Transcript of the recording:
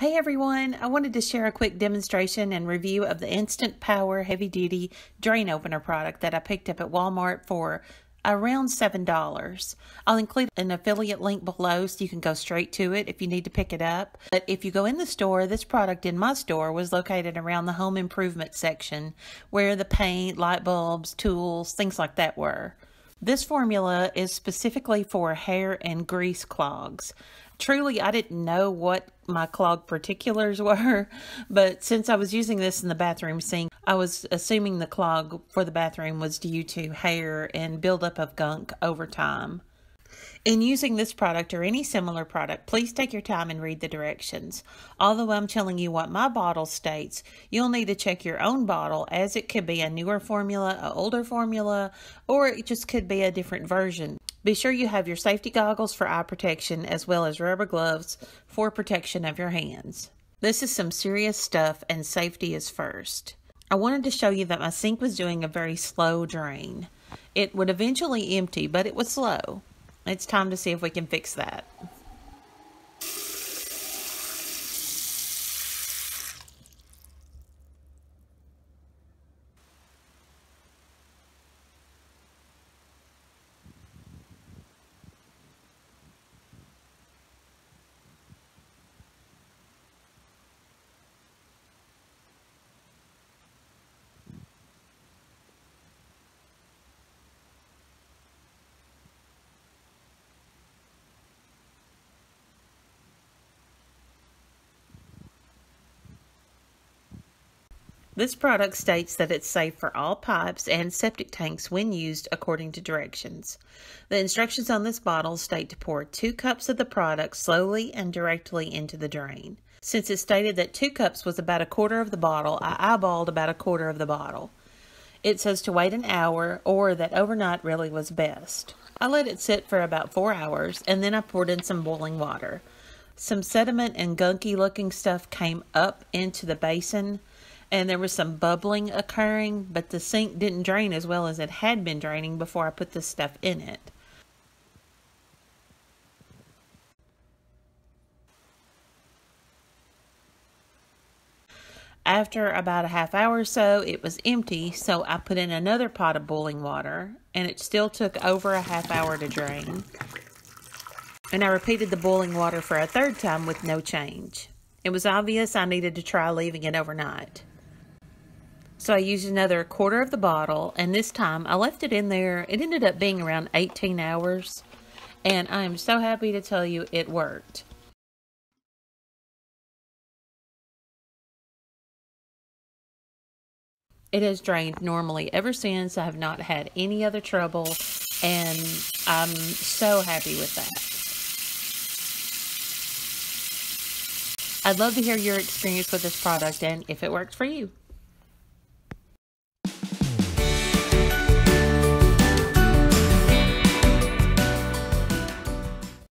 Hey everyone, I wanted to share a quick demonstration and review of the Instant Power Heavy Duty Drain Opener product that I picked up at Walmart for around $7. I'll include an affiliate link below so you can go straight to it if you need to pick it up. But if you go in the store, this product in my store was located around the home improvement section where the paint, light bulbs, tools, things like that were. This formula is specifically for hair and grease clogs. Truly, I didn't know what my clog particulars were, but since I was using this in the bathroom sink, I was assuming the clog for the bathroom was due to hair and buildup of gunk over time. In using this product or any similar product, please take your time and read the directions. Although I'm telling you what my bottle states, you'll need to check your own bottle as it could be a newer formula, an older formula, or it just could be a different version. Be sure you have your safety goggles for eye protection as well as rubber gloves for protection of your hands. This is some serious stuff and safety is first. I wanted to show you that my sink was doing a very slow drain. It would eventually empty, but it was slow. It's time to see if we can fix that. This product states that it's safe for all pipes and septic tanks when used according to directions. The instructions on this bottle state to pour two cups of the product slowly and directly into the drain. Since it stated that two cups was about a quarter of the bottle, I eyeballed about a quarter of the bottle. It says to wait an hour or that overnight really was best. I let it sit for about four hours and then I poured in some boiling water. Some sediment and gunky looking stuff came up into the basin and there was some bubbling occurring, but the sink didn't drain as well as it had been draining before I put this stuff in it. After about a half hour or so, it was empty, so I put in another pot of boiling water, and it still took over a half hour to drain. And I repeated the boiling water for a third time with no change. It was obvious I needed to try leaving it overnight. So I used another quarter of the bottle, and this time I left it in there. It ended up being around 18 hours, and I am so happy to tell you it worked. It has drained normally ever since. I have not had any other trouble, and I'm so happy with that. I'd love to hear your experience with this product and if it works for you.